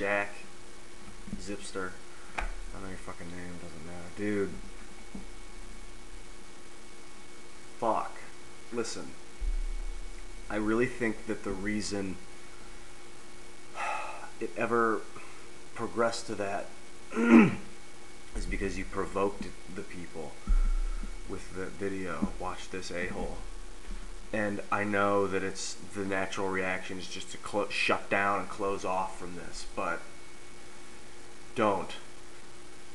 Jack, Zipster. I don't know your fucking name, doesn't matter. Dude. Fuck. Listen. I really think that the reason it ever progressed to that is because you provoked the people with the video. Watch this a hole. And I know that it's the natural reaction is just to shut down and close off from this, but don't.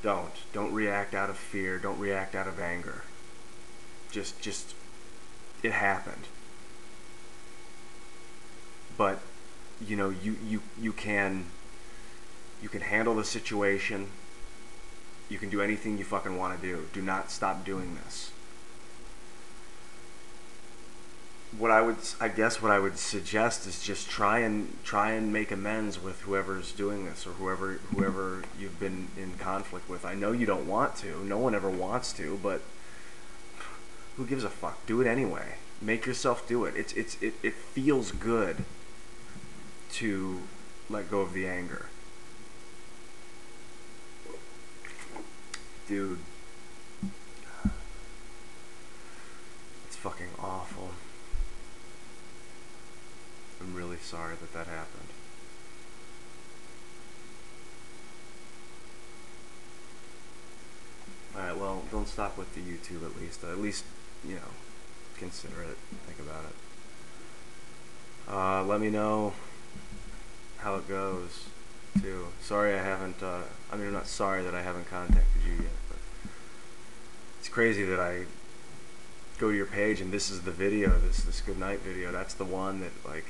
Don't. Don't react out of fear. Don't react out of anger. Just, just, it happened. But, you know, you, you, you can, you can handle the situation. You can do anything you fucking want to do. Do not stop doing this. What I would, I guess, what I would suggest is just try and try and make amends with whoever's doing this or whoever whoever you've been in conflict with. I know you don't want to. No one ever wants to, but who gives a fuck? Do it anyway. Make yourself do it. It's it's it, it feels good to let go of the anger. Dude. It's fucking awful. Sorry that that happened. Alright, well, don't stop with the YouTube at least. At least, you know, consider it. Think about it. Uh, let me know how it goes, too. Sorry I haven't, uh, I mean, I'm not sorry that I haven't contacted you yet, but it's crazy that I go to your page and this is the video, this this good night video. That's the one that like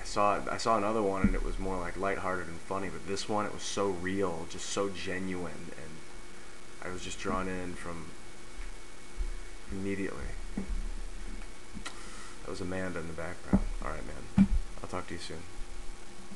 I saw I saw another one and it was more like lighthearted and funny, but this one it was so real, just so genuine and I was just drawn in from immediately. That was Amanda in the background. All right, man. I'll talk to you soon.